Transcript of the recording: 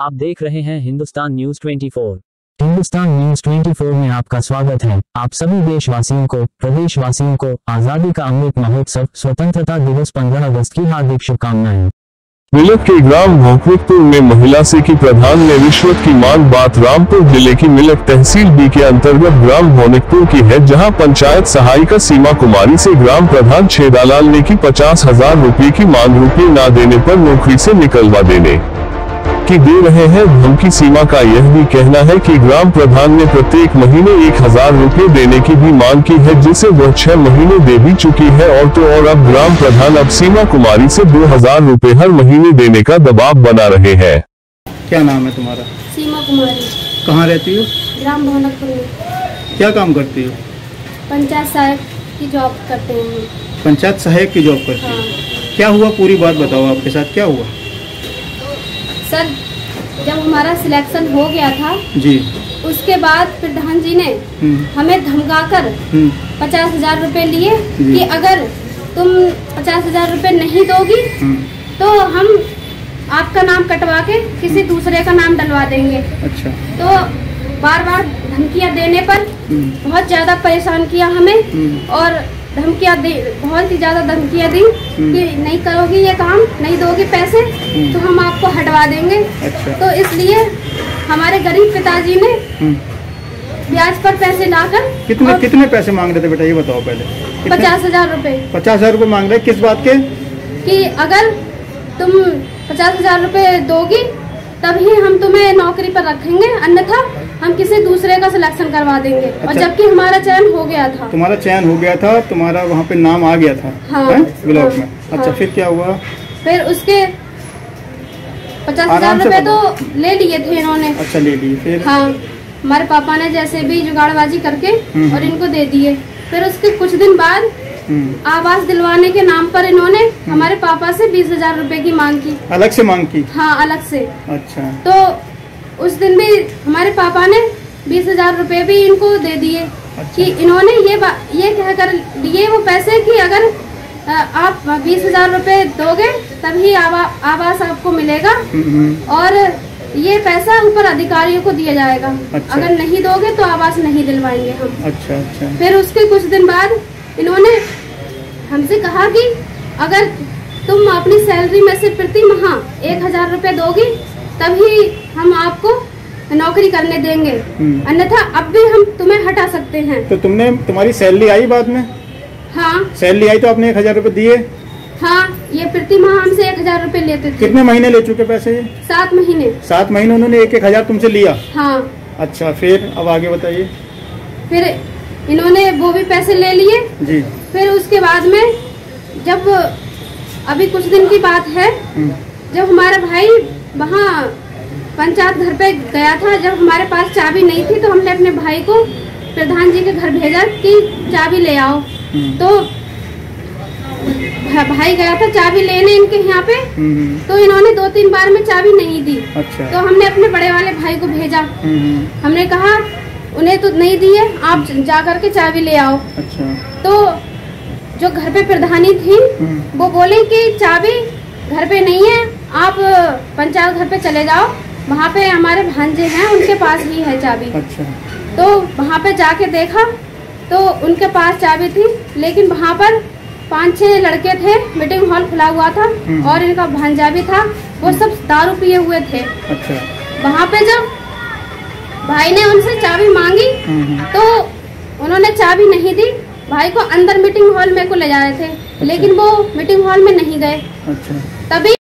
आप देख रहे हैं हिंदुस्तान न्यूज़ 24 हिंदुस्तान न्यूज़ 24 में आपका स्वागत है। आप सभी देशवासियों को प्रदेशवासियों को आज़ादी का अमृत महोत्सव स्वतंत्रता दिवस 15 अगस्त की हार्दिक शुभकामनाएँ। मिलक के ग्राम भोंकपुर में महिला से की प्रधान ने रिश्वत की मांग बात रामपुर ज़िले की मिलक तहसील बी के अंतर्गत ग्राम भोनिकपुर की है जहाँ पंचायत सहायिका सीमा कुमारी से ग्राम प्रधान छेदालाल ने की पचास हज़ार रूपए की मांग रुपये न देने पर नौकरी से निकलवा देने। की दे रहे हैं। धमकी सीमा का यह भी कहना है कि ग्राम प्रधान ने प्रत्येक महीने एक हज़ार रूपए देने की भी मांग की है जिसे वह छह महीने दे भी चुकी है। और तो और अब ग्राम प्रधान अब सीमा कुमारी से दो हज़ार रूपए हर महीने देने का दबाव बना रहे हैं। क्या नाम है तुम्हारा? सीमा कुमारी। कहाँ रहती हो? ग्राम भवनपुर क्या काम करती हो? पंचायत सहायक की जॉब करते हैं। पंचायत सहायक की जॉब करती हाँ। क्या हुआ? पूरी बात बताओ आपके साथ। क्या हुआ? सर जब हमारा सिलेक्शन हो गया था जी। उसके बाद प्रधान जी ने हम्म, हमें धमकाकर हम्म, पचास हज़ार रुपये लिए कि अगर तुम पचास हज़ार रुपये नहीं दोगी हम्म, तो हम आपका नाम कटवा के किसी दूसरे का नाम डलवा देंगे। अच्छा। तो बार बार धमकियाँ देने पर बहुत ज़्यादा परेशान किया हमें और धमकियाँ दे बहुत ही ज़्यादा धमकियाँ दी कि नहीं करोगी ये काम नहीं दोगे पैसे तो हम आपको हटवा देंगे। अच्छा। तो इसलिए हमारे गरीब पिताजी ने हम्म, ब्याज पर पैसे लाकर कितने कितने पैसे मांग रहे थे बेटा ये बताओ पहले। पचास हज़ार रूपए। पचास हज़ार रूपए मांग रहे किस बात के? कि अगर तुम पचास हज़ार रूपए दोगी तभी हम तुम्हें नौकरी पर रखेंगे अन्यथा हम किसी दूसरे का सिलेक्शन करवा देंगे। अच्छा। और। जबकि हमारा चयन हो गया था। तुम्हारा चयन हो गया था तुम्हारा वहाँ पे नाम आ गया था हाँ, ब्लॉक हाँ, में। अच्छा हाँ। फिर क्या हुआ? फिर उसके पचास हज़ार रुपए तो ले लिए थे इन्होंने। अच्छा ले लिए फिर? हाँ। हमारे पापा ने जैसे भी जुगाड़बाजी करके हम्म। और इनको दे दिए। फिर उसके कुछ दिन बाद आवास दिलवाने के नाम पर इन्होंने हमारे पापा से बीस हज़ार रूपए की मांग की। अलग से मांग की? हाँ अलग से। अच्छा। तो उस दिन भी हमारे पापा ने बीस हज़ार रूपए भी इनको दे दिए अच्छा। कि इन्होंने ये ये कहकर लिए वो पैसे कि अगर आप बीस हज़ार रूपए दोगे तभी आवा, आवास आपको मिलेगा हम्म, हम्म, और ये पैसा ऊपर अधिकारियों को दिया जाएगा। अच्छा। अगर नहीं दोगे तो आवास नहीं दिलवाएँगे हम। अच्छा अच्छा। फिर उसके कुछ दिन बाद इन्होंने हमसे कहा कि अगर तुम अपनी सैलरी में से प्रति माह एक हज़ार रूपए दोगी तभी हम आपको नौकरी करने देंगे। हम्म। अन्यथा अब भी हम तुम्हें हटा सकते हैं। तो तुमने तुम्हारी सैलरी आई बाद में? हाँ। सैलरी आई तो आपने एक हज़ार रूपए दिए। हाँ ये प्रति माह हमसे एक हज़ार रूपए लेते थे। कितने महीने ले चुके पैसे? ये सात महीने। सात महीने उन्होंने एक एक हज़ार तुमसे लिया? हाँ। अच्छा फिर अब आगे बताइए। फिर इन्होंने वो भी पैसे ले लिए। जी। फिर उसके बाद में जब अभी कुछ दिन की बात है हम्म, जब हमारा भाई वहाँ पंचायत घर पे गया था जब हमारे पास चाबी नहीं थी तो हमने अपने भाई को प्रधान जी के घर भेजा कि चाबी ले आओ। हम्म, तो भाई गया था चाबी लेने इनके यहाँ पे हम्म, तो इन्होंने दो तीन बार में चाबी नहीं दी। अच्छा। तो हमने अपने बड़े वाले भाई को भेजा। हमने कहा उन्हें तो नहीं दिए आप जा करके चाबी ले आओ। अच्छा। तो जो घर पे प्रधानी थी हम्म, वो बोले कि चाबी घर पे नहीं है आप पंचायत घर पे चले जाओ। वहाँ पे हमारे भांजे हैं उनके पास ही है चाबी। अच्छा। तो वहाँ पे जाके देखा तो उनके पास चाबी थी लेकिन वहाँ पर पाँच छह लड़के थे मीटिंग हॉल खुला हुआ था हम्म। और इनका भांजा भी था वो सब दारू पिए हुए थे। अच्छा। वहाँ पे जब भाई ने उनसे चाबी मांगी हम्म, तो उन्होंने चाबी नहीं दी। भाई को अंदर मीटिंग हॉल में को ले जा रहे थे लेकिन वो मीटिंग हॉल में नहीं गए। अच्छा। तभी